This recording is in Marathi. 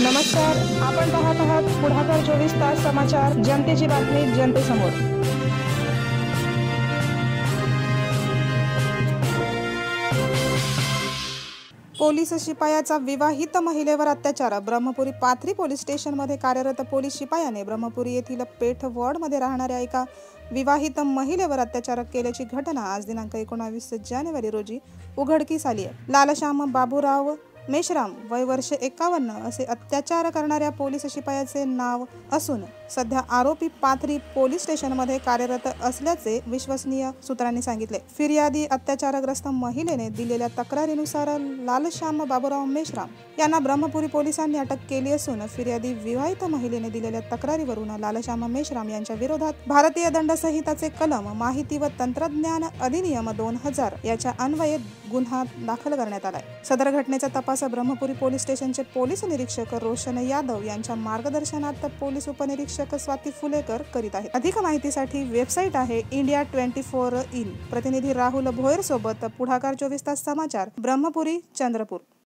नमस्कार आपण पाहत आहात पुढाकार चोवीस तास समाचार जनतेची बातमी जनतेसमोर. पोलीस शिपायाचा विवाहित महिलेवर अत्याचार. ब्रह्मपुरी पाथरी पोलीस स्टेशनमध्ये कार्यरत पोलीस शिपायाने ब्रह्मपुरी येथील पेठ वॉर्डमध्ये राहणाऱ्या एका विवाहित महिलेवर अत्याचार केल्याची घटना आज दिनांक एकोणावीस जानेवारी रोजी उघडकीस आली आहे. लालश्याम बाबूराव मेश्राम वय वर्ष एकावन्न असे अत्याचार करणाऱ्या पोलीस शिपायाचे नाव असून सध्या आरोपी पाथरी पोलीस स्टेशनमध्ये कार्यरत असल्याचे विश्वसनीय सूत्रांनी सांगितले. फिर्यादी अत्याचारग्रस्त महिलेने दिलेल्या तक्रारीनुसार लालश्याम बाबूराव मेश्राम यांना ब्रह्मपुरी पोलिसांनी अटक केली असून फिर्यादी विवाहित महिलेने दिलेल्या तक्रारीवरून लालश्याम मेश्राम यांच्या विरोधात भारतीय दंड संहिताचे कलम माहिती व तंत्रज्ञान अधिनियम दोन हजार याच्या अन्वये गुन्हा दाखल करण्यात आलाय. सदर घटनेचा तपास ब्रह्मपुरी पोलीस स्टेशनचे पोलीस निरीक्षक रोशन यादव यांच्या मार्गदर्शनात पोलीस उपनिरीक्षक स्वाती फुलेकर करीत आहेत. अधिक माहितीसाठी वेबसाईट आहे इंडिया ट्वेंटी फोर इन. प्रतिनिधी राहुल भोयर सोबत पुढाकार चोवीस तास समाचार ब्रह्मपुरी चंद्रपूर.